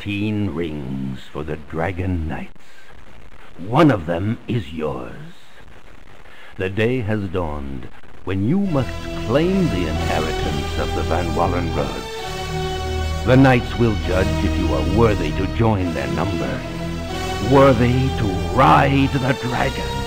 Fourteen rings for the Dragon Knights. One of them is yours. The day has dawned when you must claim the inheritance of the Van Wallen Roods. The knights will judge if you are worthy to join their number, worthy to ride the dragon.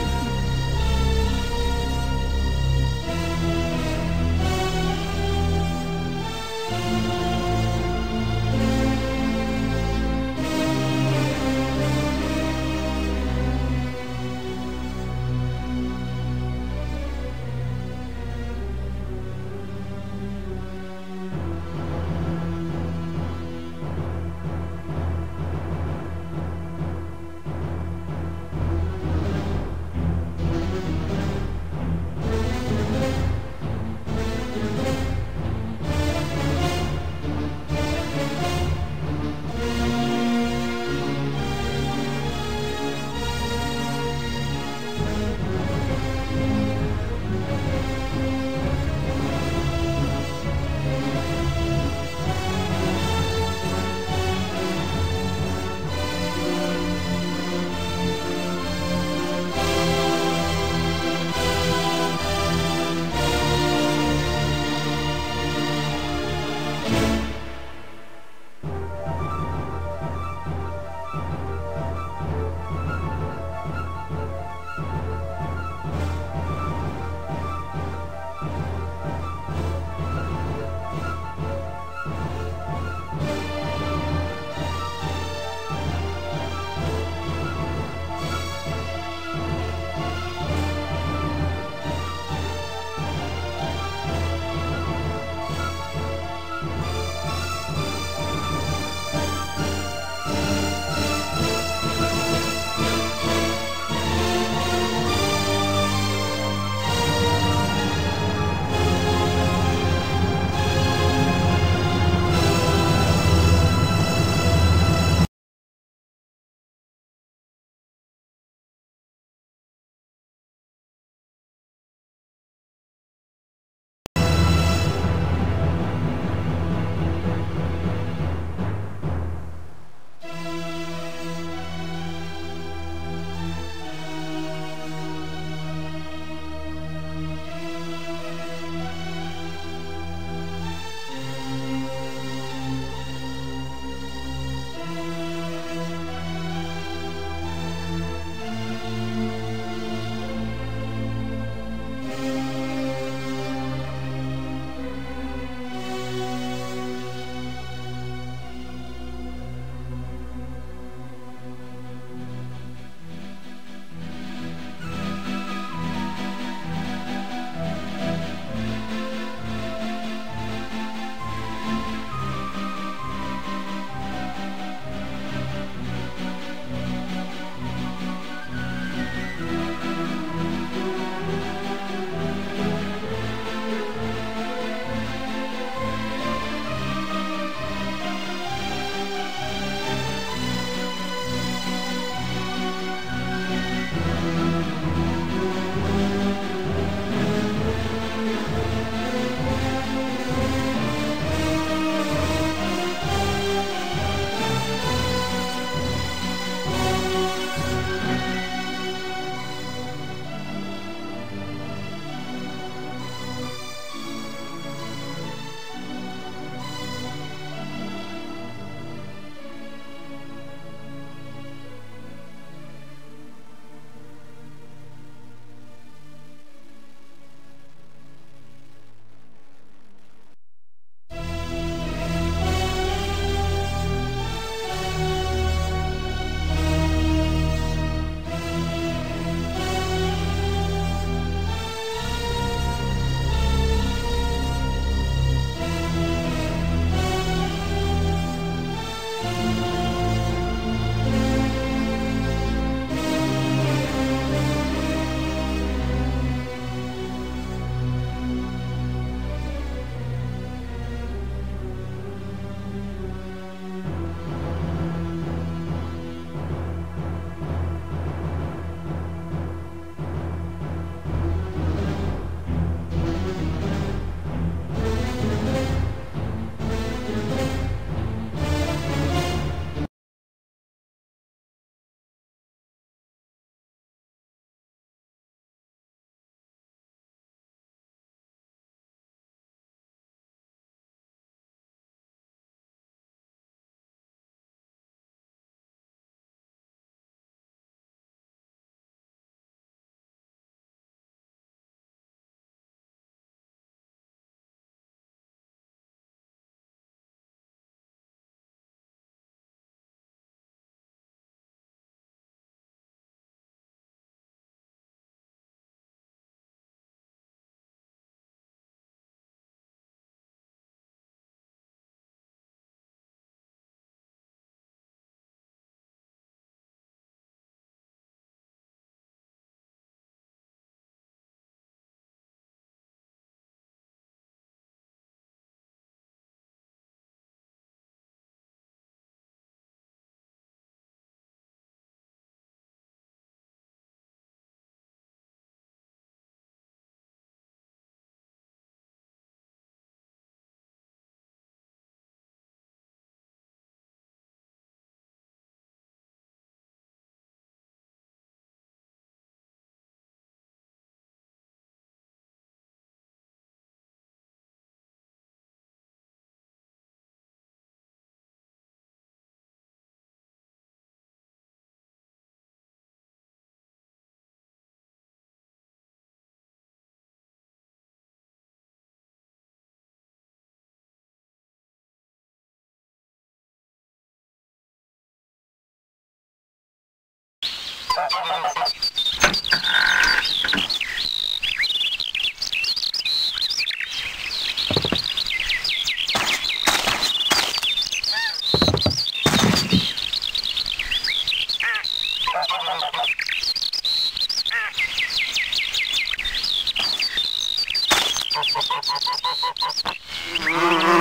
Mm-hmm.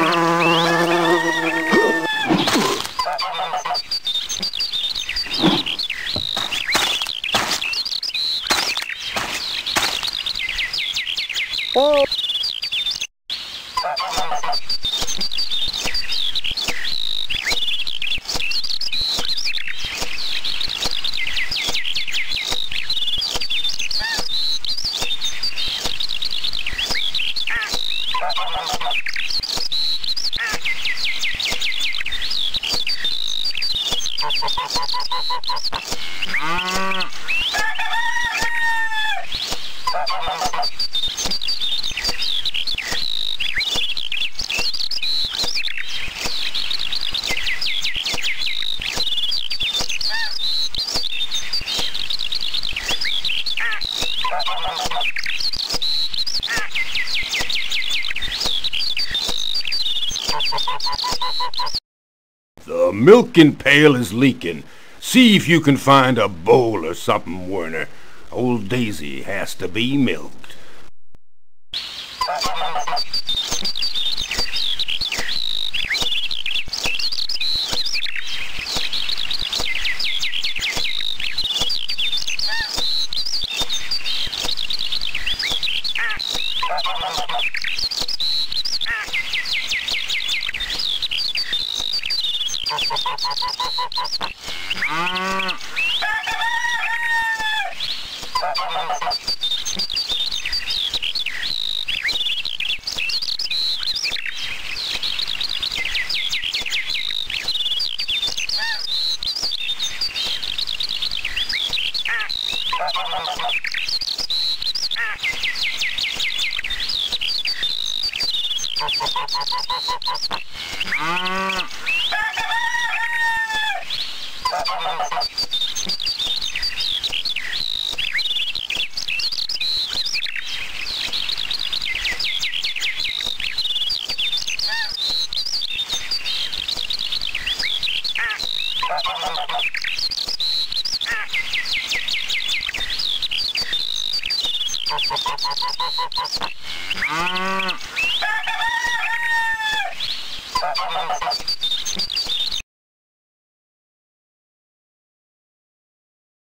The milking pail is leaking. See if you can find a bowl or something, Werner. Old Daisy has to be milked. Mm-hmm.